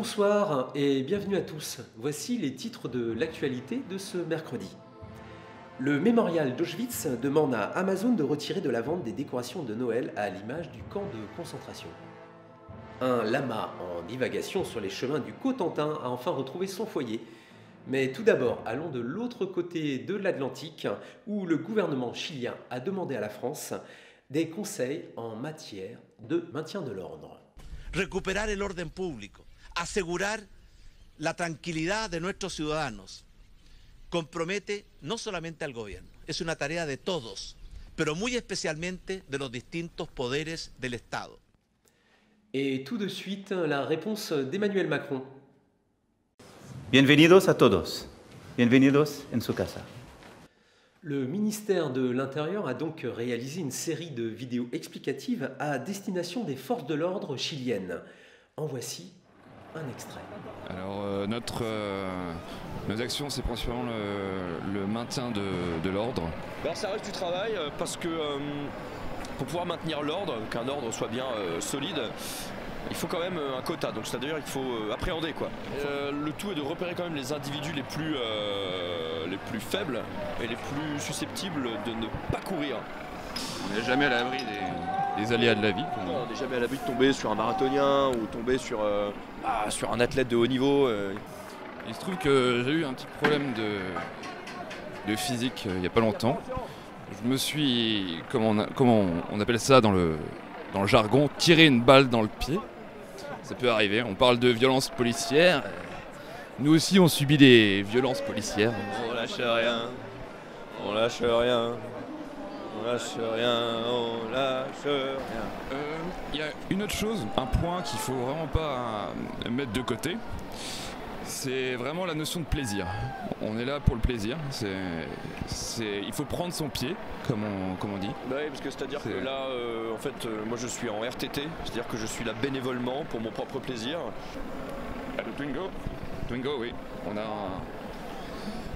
bonsoir et bienvenue à tous. Voici les titres de l'actualité de ce mercredi. Le mémorial d'Auschwitz demande à Amazon de retirer de la vente des décorations de Noël à l'image du camp de concentration. Un lama en divagation sur les chemins du Cotentin a enfin retrouvé son foyer. Mais tout d'abord, allons de l'autre côté de l'Atlantique, où le gouvernement chilien a demandé à la France des conseils en matière de maintien de l'ordre. Recuperar el orden público, asegurar la tranquilidad de nuestros ciudadanos, compromete no solamente al gobierno, es una tarea de todos, pero muy especialmente de los distintos poderes del Estado. Et tout de suite, la réponse d'Emmanuel Macron. Bienvenidos a todos. Bienvenidos en su casa. Le ministère de l'Intérieur a donc réalisé une série de vidéos explicatives à destination des forces de l'ordre chiliennes. En voici un extrait. Alors euh, notre, euh, nos actions, c'est principalement le, le maintien de, de l'ordre. Alors ça reste du travail euh, parce que euh, pour pouvoir maintenir l'ordre, qu'un ordre soit bien euh, solide, il faut quand même un quota. Donc c'est-à-dire il faut appréhender quoi. Euh, le tout est de repérer quand même les individus les plus, euh, les plus faibles et les plus susceptibles de ne pas courir. On n'est jamais à l'abri des, des aléas de la vie. comme on n'est jamais à l'abri de tomber sur un marathonien ou tomber sur, euh, ah, sur un athlète de haut niveau. euh. Il se trouve que j'ai eu un petit problème de, de physique euh, il n'y a pas longtemps. Je me suis, comment on, comment on- on appelle ça dans le, dans le jargon, tiré une balle dans le pied. Ça peut arriver. On parle de violence policière. Nous aussi, on subit des violences policières. On lâche rien, on lâche rien, on lâche rien, on lâche rien. Euh, Il y a une autre chose, un point qu'il faut vraiment pas euh, mettre de côté. C'est vraiment la notion de plaisir. On est là pour le plaisir. C'est, il faut prendre son pied, comme on, comme on dit. Bah oui, parce que c'est-à-dire que là, euh, en fait, euh, moi je suis en RTT, c'est-à-dire que je suis là bénévolement pour mon propre plaisir. Allô Twingo? Twingo, oui. On a un,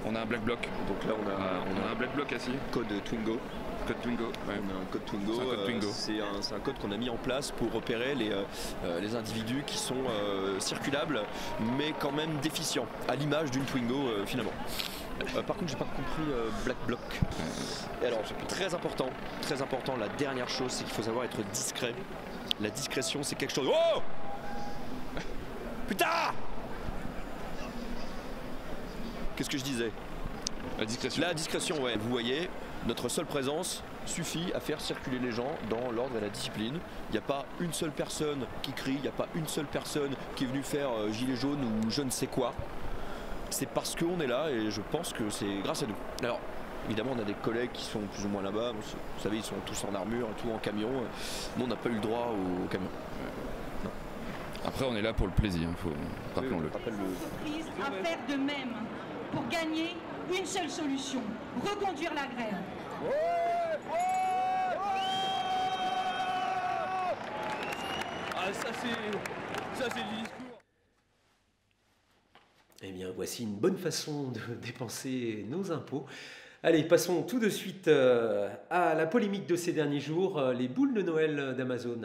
on a un black bloc. Donc là, on a, On a un black bloc assis. code Twingo. Code Twingo. Ouais. Un code Twingo. C'est un code euh. C'est un, code qu'on a mis en place pour repérer les, euh, euh, les individus qui sont circulables, mais quand même déficients, à l'image d'une Twingo finalement. Euh, par contre, j'ai pas compris euh, Black Bloc. Et alors, très important, très important, la dernière chose, c'est qu'il faut savoir être discret. La discrétion, c'est quelque chose. Oh Putain Qu'est-ce que je disais? La discrétion. La discrétion, ouais. Vous voyez, notre seule présence suffit à faire circuler les gens dans l'ordre et la discipline. Il n'y a pas une seule personne qui crie, il n'y a pas une seule personne qui est venue faire euh, gilet jaune ou je ne sais quoi. C'est parce qu'on est là et je pense que c'est grâce à nous. Alors, évidemment, on a des collègues qui sont plus ou moins là-bas. Vous savez, ils sont tous en armure et tout, en camion. Nous, on n'a pas eu le droit au, au camion. Après, on est là pour le plaisir. Faut, rappelons-le. Rappelle-le. entreprises à faire de même pour gagner une seule solution, reconduire la grève. Ça, c'est. Du discours. Eh bien, voici une bonne façon de dépenser nos impôts. Allez, passons tout de suite euh, à la polémique de ces derniers jours, euh, les boules de Noël d'Amazon.